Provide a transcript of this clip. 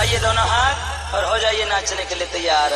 उठाइए दोनों हाथ और हो जाइए नाचने के लिए तैयार।